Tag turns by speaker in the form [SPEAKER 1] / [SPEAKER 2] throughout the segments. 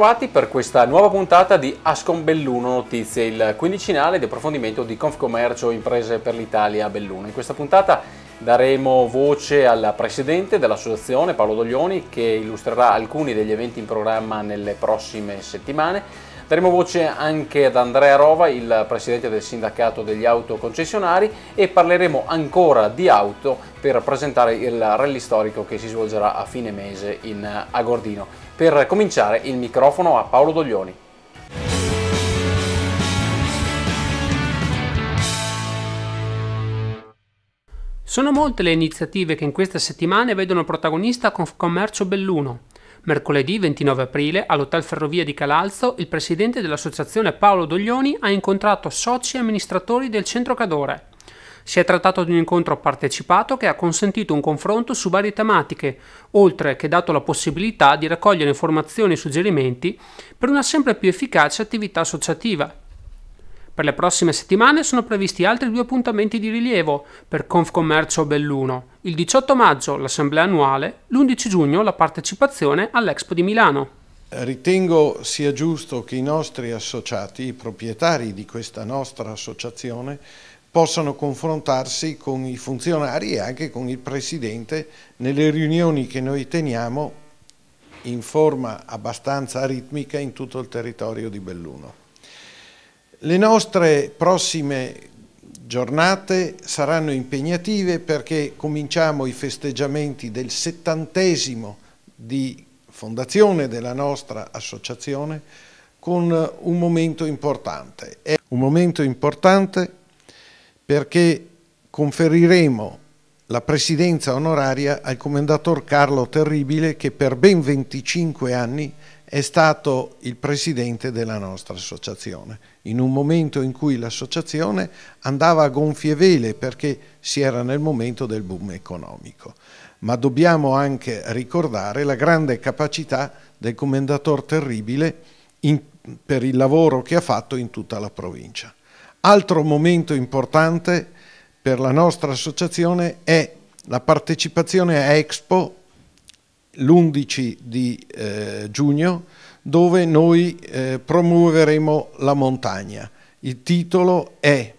[SPEAKER 1] ritrovati per questa nuova puntata di Ascom Belluno Notizie, il quindicinale di approfondimento di Confcommercio Imprese per l'Italia Belluno. In questa puntata daremo voce al presidente dell'associazione Paolo Doglioni che illustrerà alcuni degli eventi in programma nelle prossime settimane. Daremo voce anche ad Andrea Rova, il presidente del sindacato degli autoconcessionari e parleremo ancora di auto per presentare il rally storico che si svolgerà a fine mese in Agordino. Per cominciare il microfono a Paolo Doglioni.
[SPEAKER 2] Sono molte le iniziative che in queste settimane vedono protagonista Confcommercio Belluno. Mercoledì 29 aprile all'Hotel Ferrovia di Calalzo il presidente dell'associazione Paolo Doglioni ha incontrato soci e amministratori del centro Cadore. Si è trattato di un incontro partecipato che ha consentito un confronto su varie tematiche, oltre che dato la possibilità di raccogliere informazioni e suggerimenti per una sempre più efficace attività associativa. Per le prossime settimane sono previsti altri due appuntamenti di rilievo per Confcommercio Belluno. Il 18 maggio l'assemblea annuale, l'11 giugno la partecipazione all'Expo di Milano.
[SPEAKER 3] Ritengo sia giusto che i nostri associati, i proprietari di questa nostra associazione, possano confrontarsi con i funzionari e anche con il Presidente nelle riunioni che noi teniamo in forma abbastanza ritmica in tutto il territorio di Belluno. Le nostre prossime giornate saranno impegnative perché cominciamo i festeggiamenti del settantesimo di fondazione della nostra associazione con un momento importante. È un momento importante perché conferiremo la presidenza onoraria al commendator Carlo Terribile che per ben 25 anni è stato il presidente della nostra associazione, in un momento in cui l'associazione andava a gonfie vele perché si era nel momento del boom economico. Ma dobbiamo anche ricordare la grande capacità del commendator Terribile in, per il lavoro che ha fatto in tutta la provincia. Altro momento importante per la nostra associazione è la partecipazione a Expo l'11 di eh, giugno dove noi eh, promuoveremo la montagna. Il titolo è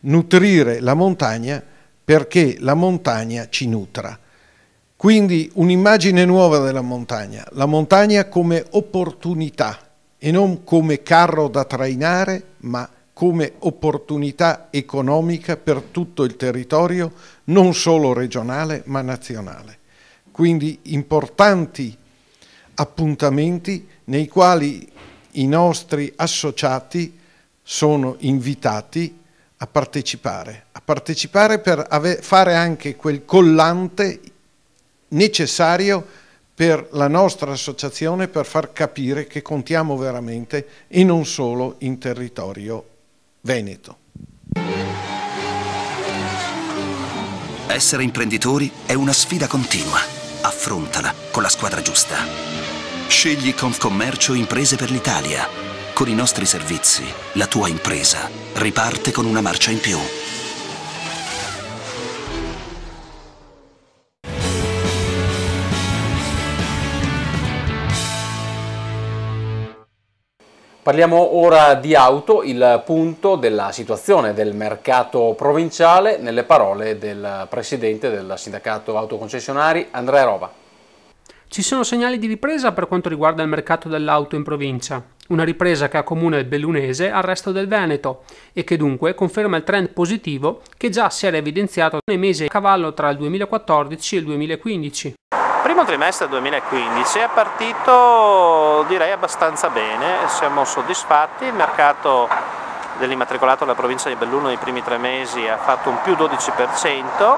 [SPEAKER 3] Nutrire la montagna perché la montagna ci nutra. Quindi un'immagine nuova della montagna, la montagna come opportunità e non come carro da trainare, ma come opportunità economica per tutto il territorio, non solo regionale ma nazionale. Quindi importanti appuntamenti nei quali i nostri associati sono invitati a partecipare, a partecipare per fare anche quel collante necessario per la nostra associazione per far capire che contiamo veramente e non solo in territorio Veneto.
[SPEAKER 4] Essere imprenditori è una sfida continua. Affrontala con la squadra giusta. Scegli Confcommercio Imprese per l'Italia. Con i nostri servizi, la tua impresa riparte con una marcia in più.
[SPEAKER 1] Parliamo ora di auto, il punto della situazione del mercato provinciale nelle parole del presidente del sindacato autoconcessionari Andrea Rova.
[SPEAKER 2] Ci sono segnali di ripresa per quanto riguarda il mercato dell'auto in provincia, una ripresa che accomuna il bellunese al resto del Veneto e che dunque conferma il trend positivo che già si era evidenziato nei mesi a cavallo tra il 2014 e il 2015
[SPEAKER 5] primo trimestre 2015 è partito direi abbastanza bene, siamo soddisfatti, il mercato dell'immatricolato della provincia di Belluno nei primi tre mesi ha fatto un più 12%,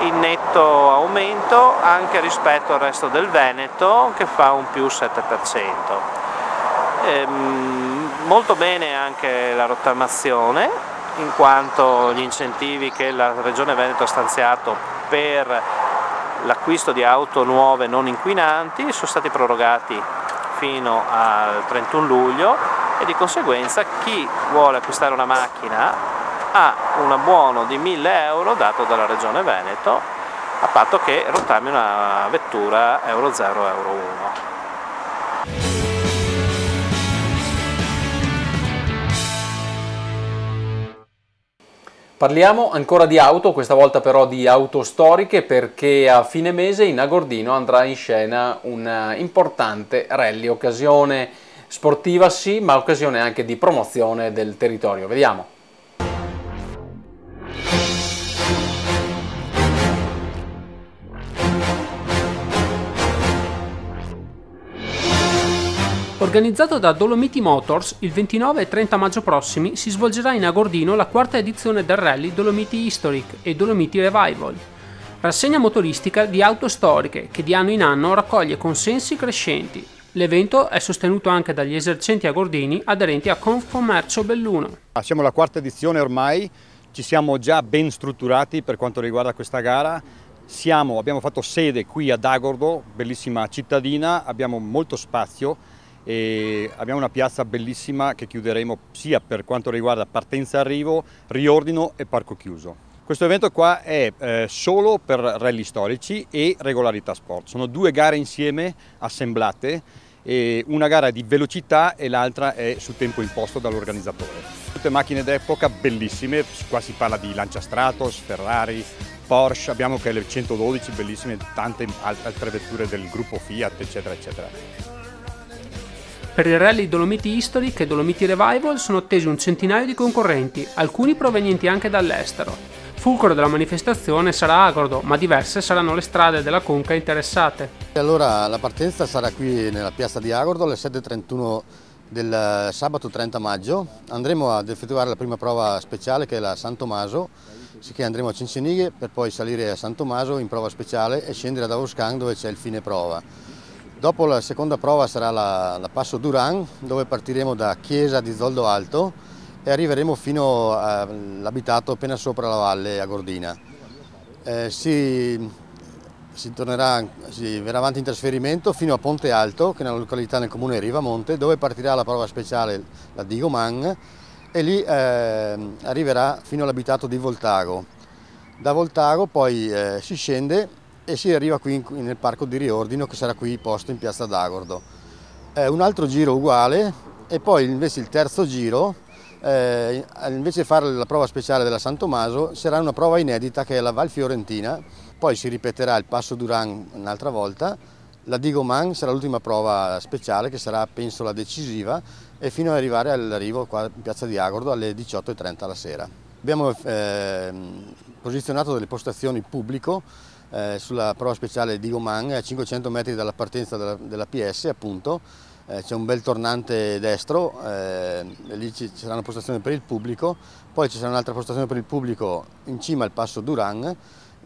[SPEAKER 5] in netto aumento anche rispetto al resto del Veneto che fa un più 7%. Ehm, molto bene anche la rottamazione in quanto gli incentivi che la Regione Veneto ha stanziato per l'acquisto di auto nuove non inquinanti sono stati prorogati fino al 31 luglio e di conseguenza chi vuole acquistare una macchina ha un abbuono di 1000 euro dato dalla Regione Veneto a patto che rottami una vettura Euro 0 Euro 1.
[SPEAKER 1] Parliamo ancora di auto, questa volta però di auto storiche perché a fine mese in Agordino andrà in scena un importante rally, occasione sportiva sì, ma occasione anche di promozione del territorio. Vediamo.
[SPEAKER 2] Organizzato da Dolomiti Motors, il 29 e 30 maggio prossimi si svolgerà in Agordino la quarta edizione del rally Dolomiti Historic e Dolomiti Revival, rassegna motoristica di auto storiche che di anno in anno raccoglie consensi crescenti. L'evento è sostenuto anche dagli esercenti agordini aderenti a Confcommercio Belluno.
[SPEAKER 6] Ah, siamo alla quarta edizione ormai, ci siamo già ben strutturati per quanto riguarda questa gara. Siamo, abbiamo fatto sede qui ad Agordo, bellissima cittadina, abbiamo molto spazio e abbiamo una piazza bellissima che chiuderemo sia per quanto riguarda partenza e arrivo, riordino e parco chiuso. Questo evento qua è eh, solo per rally storici e regolarità sport. Sono due gare insieme assemblate, una gara di velocità e l'altra è su tempo imposto dall'organizzatore. Tutte macchine d'epoca bellissime, qua si parla di Lancia Stratos, Ferrari, Porsche, abbiamo anche le 112 bellissime, tante altre vetture del gruppo Fiat eccetera eccetera.
[SPEAKER 2] Per il rally Dolomiti Historic e Dolomiti Revival sono attesi un centinaio di concorrenti, alcuni provenienti anche dall'estero. Fulcro della manifestazione sarà Agordo, ma diverse saranno le strade della Conca interessate.
[SPEAKER 7] Allora la partenza sarà qui nella piazza di Agordo alle 7.31 del sabato 30 maggio. Andremo ad effettuare la prima prova speciale che è la San Tommaso, sicché andremo a Cincinighe per poi salire a San Tommaso in prova speciale e scendere ad Avoscan dove c'è il fine prova. Dopo la seconda prova sarà la, la Passo Duran dove partiremo da Chiesa di Zoldo Alto e arriveremo fino all'abitato appena sopra la valle a Gordina. Eh, si, si, tornerà, si verrà avanti in trasferimento fino a Ponte Alto, che è una località nel comune di Rivamonte, dove partirà la prova speciale, la Digoman, e lì eh, arriverà fino all'abitato di Voltago. Da Voltago poi eh, si scende e si arriva qui nel parco di riordino che sarà qui posto in piazza d'Agordo. Eh, un altro giro uguale e poi invece il terzo giro, eh, invece di fare la prova speciale della San Tommaso, sarà una prova inedita che è la Val Fiorentina, poi si ripeterà il Passo Duran un'altra volta, la Digoman sarà l'ultima prova speciale che sarà penso la decisiva e fino ad arrivare all'arrivo qua in piazza di Agordo alle 18.30 la sera. Abbiamo eh, posizionato delle postazioni pubblico eh, sulla prova speciale di Goman a 500 metri dalla partenza della, della PS appunto. Eh, c'è un bel tornante destro eh, lì ci saranno postazioni per il pubblico poi ci sarà un'altra postazione per il pubblico in cima al passo Duran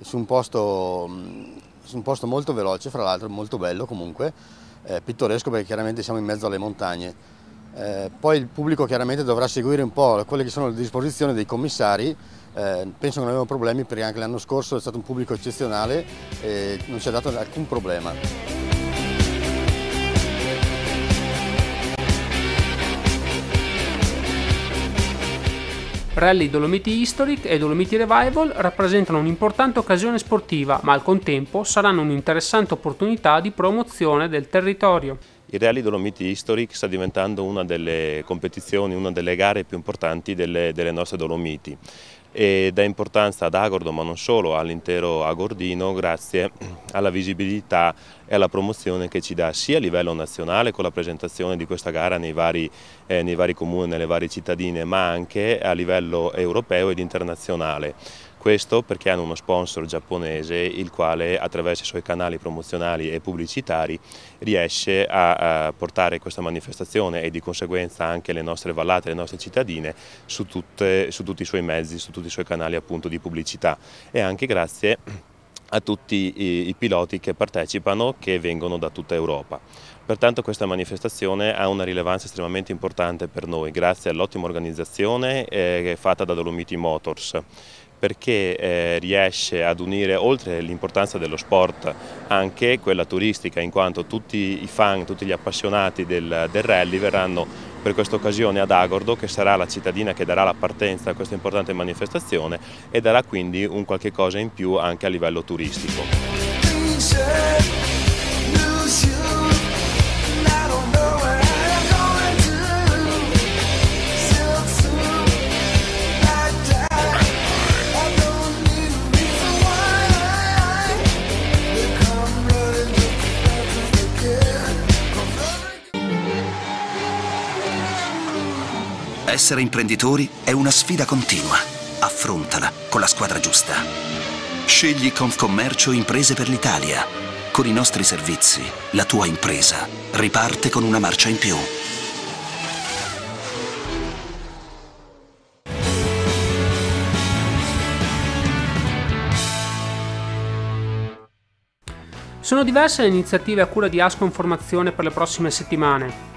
[SPEAKER 7] su un posto, mm, su un posto molto veloce fra l'altro molto bello comunque eh, pittoresco perché chiaramente siamo in mezzo alle montagne. Eh, poi il pubblico chiaramente dovrà seguire un po' quelle che sono le disposizioni dei commissari eh, penso che non avevano problemi perché anche l'anno scorso è stato un pubblico eccezionale e non ci è dato alcun problema.
[SPEAKER 2] Rally Dolomiti Historic e Dolomiti Revival rappresentano un'importante occasione sportiva, ma al contempo saranno un'interessante opportunità di promozione del territorio.
[SPEAKER 8] Il Rally Dolomiti Historic sta diventando una delle competizioni, una delle gare più importanti delle, delle nostre Dolomiti e dà importanza ad Agordo ma non solo all'intero Agordino grazie alla visibilità e alla promozione che ci dà sia a livello nazionale con la presentazione di questa gara nei vari, eh, nei vari comuni, nelle varie cittadine ma anche a livello europeo ed internazionale. Questo perché hanno uno sponsor giapponese il quale attraverso i suoi canali promozionali e pubblicitari riesce a, a portare questa manifestazione e di conseguenza anche le nostre vallate, le nostre cittadine su, tutte, su tutti i suoi mezzi, su tutti i suoi canali appunto di pubblicità e anche grazie a tutti i, i piloti che partecipano che vengono da tutta Europa. Pertanto questa manifestazione ha una rilevanza estremamente importante per noi grazie all'ottima organizzazione eh, fatta da Dolomiti Motors perché eh, riesce ad unire oltre l'importanza dello sport anche quella turistica in quanto tutti i fan, tutti gli appassionati del, del rally verranno per questa occasione ad Agordo che sarà la cittadina che darà la partenza a questa importante manifestazione e darà quindi un qualche cosa in più anche a livello turistico.
[SPEAKER 4] Essere imprenditori è una sfida continua. Affrontala con la squadra giusta. Scegli Confcommercio Imprese per l'Italia. Con i nostri servizi, la tua impresa riparte con una marcia in più.
[SPEAKER 2] Sono diverse le iniziative a cura di Ascom Formazione per le prossime settimane.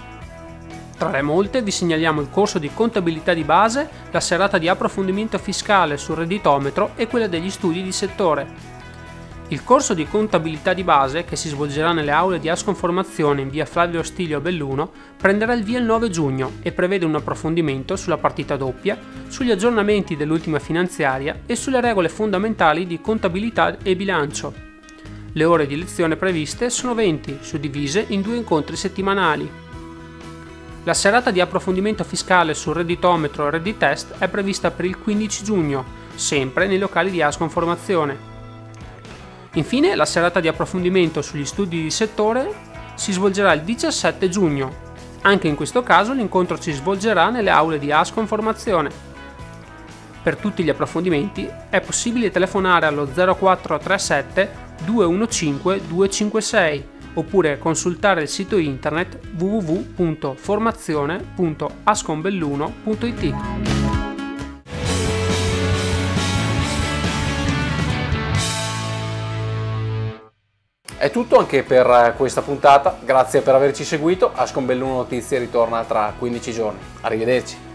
[SPEAKER 2] Tra le molte vi segnaliamo il corso di contabilità di base, la serata di approfondimento fiscale sul redditometro e quella degli studi di settore. Il corso di contabilità di base, che si svolgerà nelle aule di Asconformazione in via Flavio Stilio Belluno, prenderà il via il 9 giugno e prevede un approfondimento sulla partita doppia, sugli aggiornamenti dell'ultima finanziaria e sulle regole fondamentali di contabilità e bilancio. Le ore di lezione previste sono 20, suddivise in due incontri settimanali. La serata di approfondimento fiscale sul redditometro redditest è prevista per il 15 giugno, sempre nei locali di Ascom Formazione. Infine, la serata di approfondimento sugli studi di settore si svolgerà il 17 giugno. Anche in questo caso l'incontro si svolgerà nelle aule di Ascom Formazione. Per tutti gli approfondimenti è possibile telefonare allo 0437 215 256 oppure consultare il sito internet www.formazione.ascombelluno.it.
[SPEAKER 1] È tutto anche per questa puntata, grazie per averci seguito, Ascom Belluno Notizie ritorna tra 15 giorni. Arrivederci.